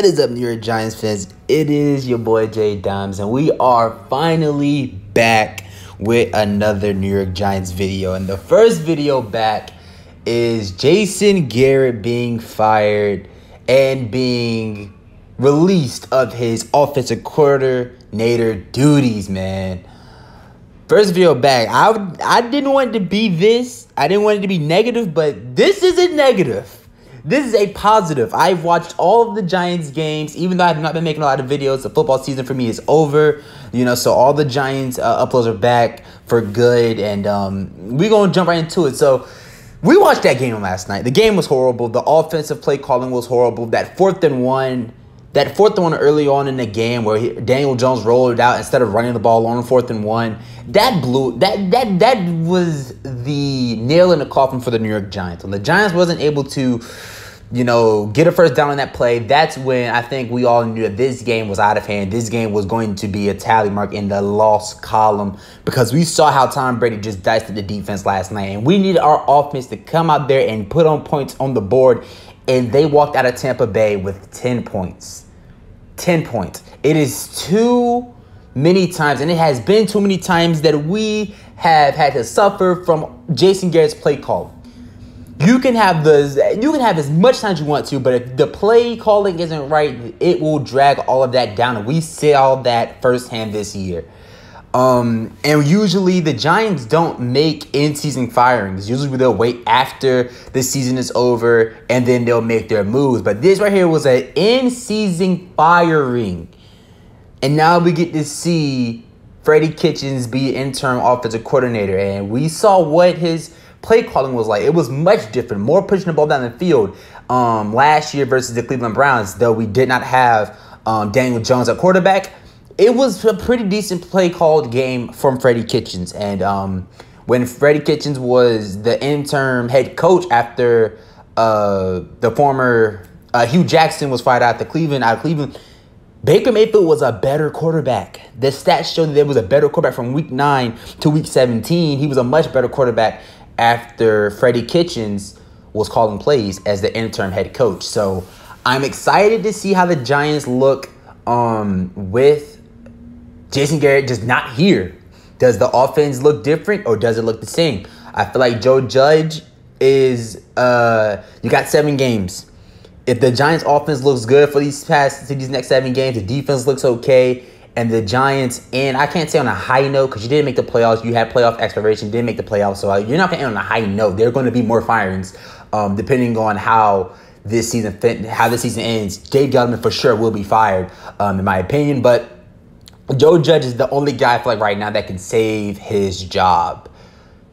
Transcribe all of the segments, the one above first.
What is up, New York Giants fans? It is your boy Jayy Dimes, and we are finally back with another New York Giants video. And the first video back is Jason Garrett being fired and being released of his offensive coordinator duties, man. First video back. I I didn't want it to be this. I didn't want it to be negative, but this isn't negative. This is a positive. I've watched all of the Giants games, even though I've not been making a lot of videos. The football season for me is over, you know. So all the Giants uh, uploads are back for good, and um, we're gonna jump right into it. So we watched that game last night. The game was horrible. The offensive play calling was horrible. That fourth and one that fourth one early on in the game where he, Daniel Jones rolled it out instead of running the ball on fourth and one, that blew that that that was the nail in the coffin for the New York Giants. When the Giants wasn't able to, you know, get a first down on that play, that's when I think we all knew that this game was out of hand. This game was going to be a tally mark in the loss column because we saw how Tom Brady just diced at the defense last night, and we needed our offense to come out there and put on points on the board and they walked out of Tampa Bay with 10 points. 10 points. It is too many times, and it has been too many times that we have had to suffer from Jason Garrett's play call. You can have the you can have as much time as you want to, but if the play calling isn't right, it will drag all of that down. And we saw all that firsthand this year. Um, and usually the Giants don't make in-season firings. Usually they'll wait after the season is over and then they'll make their moves. But this right here was an in-season firing. And now we get to see Freddie Kitchens be interim offensive coordinator. And we saw what his play calling was like. It was much different, more pushing the ball down the field um, last year versus the Cleveland Browns, though we did not have um, Daniel Jones at quarterback it was a pretty decent play called game from Freddie Kitchens. And um, when Freddie Kitchens was the interim head coach after uh, the former uh, Hue Jackson was fired out to Cleveland, out of Cleveland, Baker Mayfield was a better quarterback. The stats show that there was a better quarterback from week 9 to week 17. He was a much better quarterback after Freddie Kitchens was calling plays as the interim head coach. So I'm excited to see how the Giants look um, with Jason Garrett just not here. Does the offense look different or does it look the same? I feel like Joe Judge is uh you got seven games. If the Giants offense looks good for these past to these next seven games, the defense looks okay, and the Giants and I can't say on a high note because you didn't make the playoffs. You had playoff expiration, didn't make the playoffs, so you're not gonna end on a high note. There are going to be more firings, um, depending on how this season how this season ends. Dave Gettleman for sure will be fired, um, in my opinion, but Joe Judge is the only guy I feel like right now that can save his job.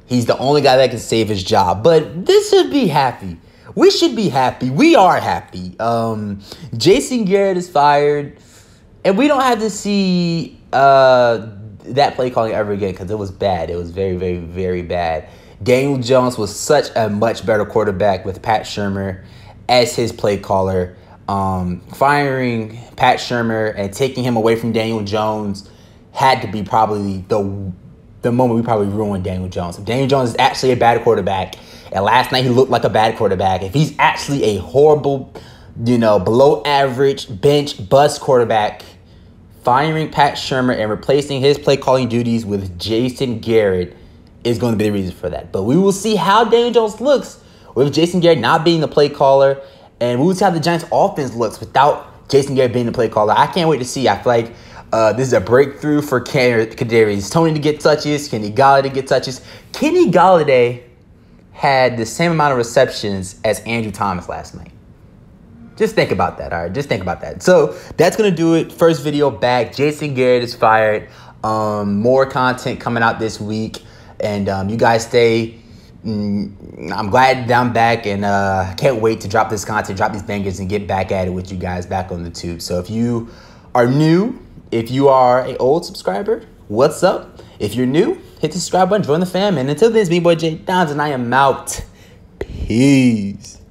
He's the only guy that can save his job. But this should be happy. We should be happy. We are happy. Um, Jason Garrett is fired, and we don't have to see uh, that play calling ever again because it was bad. It was very, very, very bad. Daniel Jones was such a much better quarterback with Pat Shurmur as his play caller um, firing Pat Shurmur and taking him away from Daniel Jones had to be probably the the moment we probably ruined Daniel Jones. If Daniel Jones is actually a bad quarterback, and last night he looked like a bad quarterback, if he's actually a horrible, you know, below average bench bust quarterback, firing Pat Shurmur and replacing his play calling duties with Jason Garrett is going to be the reason for that. But we will see how Daniel Jones looks with Jason Garrett not being the play caller and we will see how the Giants' offense looks without Jason Garrett being the play caller. I can't wait to see. I feel like uh, this is a breakthrough for Kadarius Toney to get touches, Kenny Golladay to get touches. Kenny Golladay had the same amount of receptions as Andrew Thomas last night. Just think about that, all right? Just think about that. So that's gonna do it. First video back. Jason Garrett is fired. Um, more content coming out this week, and um, you guys stay I'm glad I'm back and uh, can't wait to drop this content, drop these bangers, and get back at it with you guys back on the tube. So if you are new, if you are an old subscriber, what's up? If you're new, hit the subscribe button, join the fam. And until then, it's me, boy Jay Downs, and I am out. Peace.